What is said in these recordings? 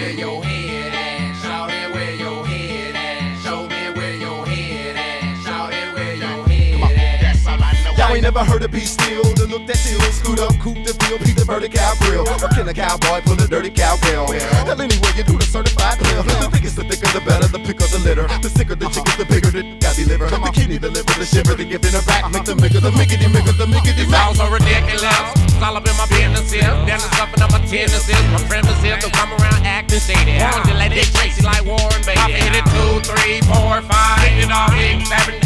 where your head at. Shout it where your head at. Show me where your head at. Shout it where your head at. That's I ain't never heard of be still. The look that still. Scoot up, coop the field, peep the vertical grill. Or can a cowboy pull a dirty cowgirl? Hell, anyway, you do the certified pill. The thickest, the thicker, the better. The pick of the litter. The sicker the uh-huh. chicken, the bigger the got liver, The kidney, the liver, the shiver, the giving in back. Make the mickey, the mickey, the mickey, the mickey. These laws are ridiculous. It's all up in my business here. Down the stuff and I'm a tennis here. My friend is here, so come around. Tracy like Warren Beatty. I hit it two, three, four, five. Hit it all big, seven,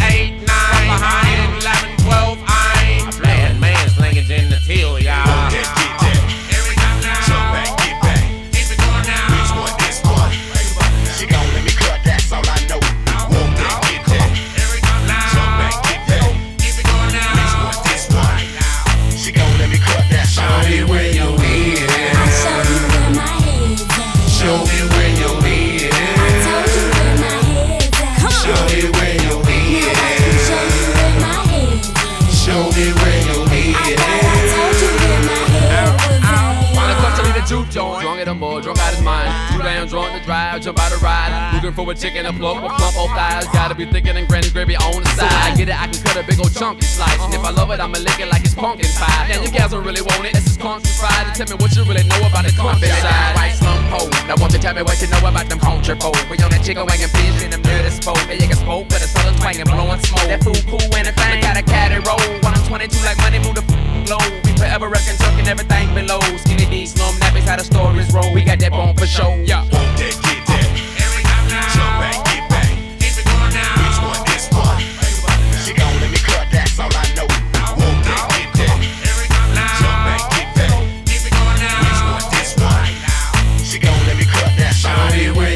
juke joint. Drunk at the mall, drunk out his mind. Too damn drunk to drive, jump out a ride. Looking for a chicken to plump or plump old thighs. Gotta be thicker than granny gravy on the side. I get it, I can cut a big old chunky slice. And if I love it, I'ma lick it like it's pumpkin pie. Now you guys don't really want it. This is country fried. Tell me what you really know about the countryside. White slum pole. Now won't you tell me what you know about them country folk? We on that chicken wagon fish in them dirty spoke. They get spoke with a southern twang and blowing smoke. That food cool and a thing. Got a caddy roll. When I'm 22 like money move the f- low. We forever wrecking, tucking everything below. Skinny D, slum nappies, how the stories roll. We got that bone for show. Yeah. Want that, get that. Every time now. Jump back, get back. Keep it going now. Which one, this one? She gon' let me cut, that's all I know. Want that, get that. Every time now. Jump back, get back. Keep it going now. Which one, this one? She gon' let me cut, that's all I know.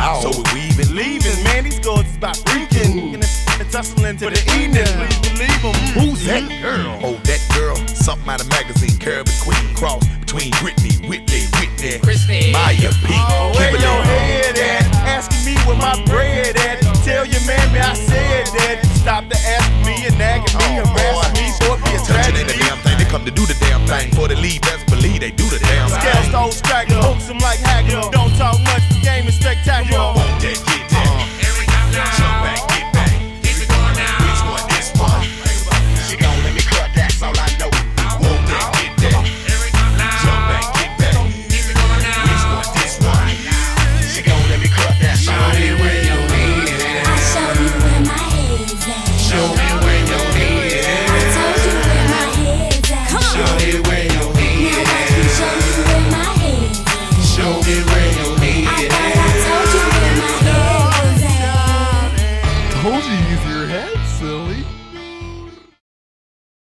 Even see. So we weaving. Leaving, man, these girls is about freaking. And it's, it's hustling to the evening. Please believe them. Who's mm-hmm. that girl? Oh, that girl. Something out of magazine. Caribbean Queen. Cross between Britney, Whitney, Whitney, Christy. Maya P. Oh, where Kimberly. your head at? Asking me where my bread at. Tell your mammy I said that. Stop the asking me and nagging me, Oh, harassing boy. me, so it be a Touching ain't a damn thing. They come to do the damn thing. For the lead, best believe they do the damn Scale thing. stole straggler, hooks them like haggler.